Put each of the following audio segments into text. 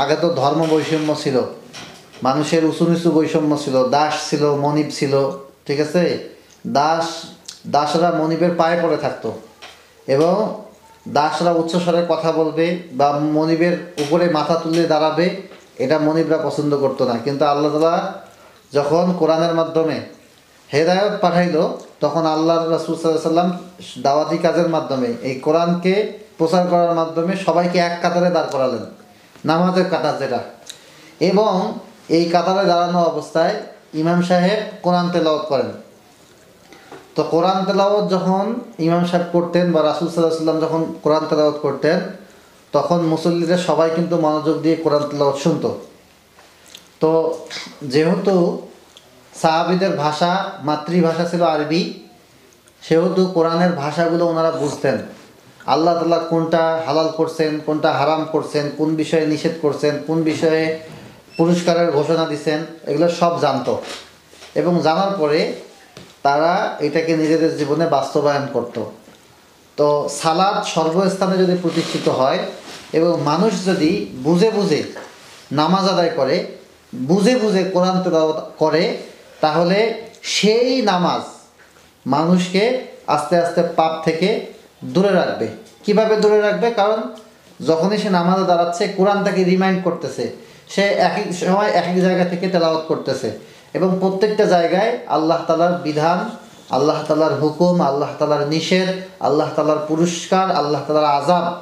আগে তো ধর্ম বৈষম্য ছিল। মানুষের উঁচু নিচু বৈষম্য ছিল। দাস ছিল, মনিব ছিল, ঠিক আছে? দাস, দাসরা মনিবের পায়ে পড়ে থাকতো। এবং দাসরা উচ্চস্বরে কথা বলবে বা মনিবের উপরে মাথা তুলে দাঁড়াবে, এটা মনিবরা পছন্দ করতো না। কিন্তু আল্লাহ তালা যখন কোরআনের মাধ্যমে হেদায়ত পাঠাইলো, তখন আল্লাহ সাল্লাম দাওয়াতি কাজের মাধ্যমে, এই কোরআনকে প্রচার করার মাধ্যমে সবাইকে এক কাতারে দাঁড় করালেন। নামাজের কাতার যেটা। এবং এই কাতারে দাঁড়ানো অবস্থায় ইমাম সাহেব কোরআন তেলাওয়াত করেন। তো কোরআন তেলাওয়াত যখন ইমাম সাহেব করতেন বা রাসুল সাল্লাহ সাল্লাম যখন কোরআন তেলাওয়াত করতেন, তখন মুসল্লিরা সবাই কিন্তু মনোযোগ দিয়ে কোরআন তেলাওয়াত শুনত। তো যেহেতু সাহাবিদের ভাষা, মাতৃভাষা ছিল আরবি, সেহেতু কোরআনের ভাষাগুলো ওনারা বুঝতেন। আল্লাহ তালা কোনটা হালাল করছেন, কোনটা হারাম করছেন, কোন বিষয়ে নিষেধ করছেন, কোন বিষয়ে পুরস্কারের ঘোষণা দিছেন, এগুলো সব জানতো। এবং জানার পরে তারা এটাকে নিজেদের জীবনে বাস্তবায়ন করত। তো সালাদ সর্বস্থানে যদি প্রতিষ্ঠিত হয় এবং মানুষ যদি বুঝে বুঝে নামাজ আদায় করে, বুঝে বুঝে কোরআন করে, তাহলে সেই নামাজ মানুষকে আস্তে আস্তে পাপ থেকে দূরে রাখবে। কীভাবে দূরে রাখবে? কারণ যখনই সে নামাজে দাঁড়াচ্ছে, কোরআন তাকে রিমাইন্ড করতেছে। সে এক এক সময় এক এক জায়গা থেকে তেলাওয়াত করতেছে। এবং প্রত্যেকটা জায়গায় আল্লাহ তালার বিধান, আল্লাহ তালার হুকুম, আল্লাহ তালার নিষেধ, আল্লাহ তালার পুরস্কার, আল্লাহ তালার আজাব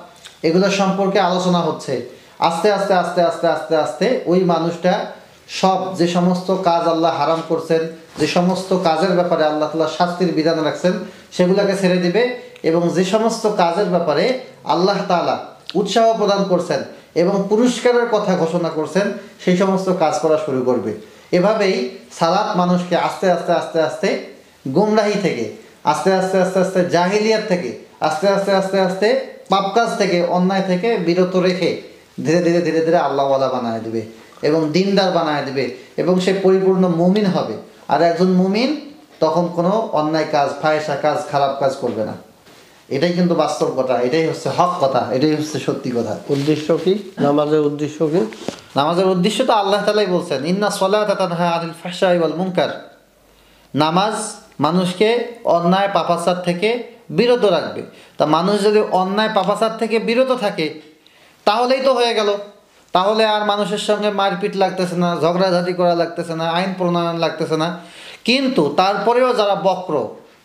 এগুলো সম্পর্কে আলোচনা হচ্ছে। আস্তে আস্তে আস্তে আস্তে আস্তে আস্তে ওই মানুষটা সব যে সমস্ত কাজ আল্লাহ হারাম করছেন, যে সমস্ত কাজের ব্যাপারে আল্লাহ তালা শাস্তির বিধান রাখছেন, সেগুলোকে ছেড়ে দিবে। এবং যে সমস্ত কাজের ব্যাপারে আল্লাহ তালা উৎসাহ প্রদান করছেন এবং পুরস্কারের কথা ঘোষণা করছেন, সেই সমস্ত কাজ করা শুরু করবে। এভাবেই সালাত মানুষকে আস্তে আস্তে আস্তে আস্তে গুমরাহি থেকে, আস্তে আস্তে আস্তে আস্তে জাহিলিয়াত থেকে, আস্তে আস্তে আস্তে আস্তে পাপ কাজ থেকে, অন্যায় থেকে বিরত রেখে ধীরে ধীরে ধীরে ধীরে আল্লাহওয়ালা বানায় দেবে এবং দিনদার বানায় দেবে এবং সে পরিপূর্ণ মুমিন হবে। আর একজন মুমিন তখন কোনো অন্যায় কাজ ফায়সা কাজ, খারাপ কাজ করবে না। এটাই কিন্তু বাস্তব কথা এটাই হচ্ছে হক কথা এটাই হচ্ছে সত্যি কথা। উদ্দেশ্য কি? নামাজের উদ্দেশ্য কি? নামাজের উদ্দেশ্য তো আল্লাহ তালাই বলছেন ইন্না সলাত তানহা আনিল ফাহশাই ওয়াল মুনকার। নামাজ মানুষকে অন্যায় পাপাচার থেকে বিরত রাখবে। তা মানুষ যদি অন্যায় পাপাচার থেকে বিরত থাকে তাহলেই তো হয়ে গেল। তাহলে আর মানুষের সঙ্গে মারপিট লাগতেছে না ঝগড়াঝাটি করা লাগতেছে না আইন প্রণয়ন লাগতেছে না। কিন্তু তারপরেও যারা বক্র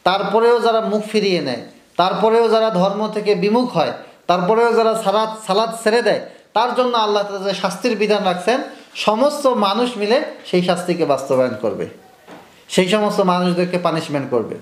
তারপরেও যারা মুখ ফিরিয়ে নেয় তারপরেও যারা ধর্ম থেকে বিমুখ হয়, তারপরেও যারা সালাদ সালাদ ছেড়ে দেয়, তার জন্য আল্লাহ তালা যে শাস্তির বিধান রাখছেন, সমস্ত মানুষ মিলে সেই শাস্তিকে বাস্তবায়ন করবে। সেই সমস্ত মানুষদেরকে পানিশমেন্ট করবে।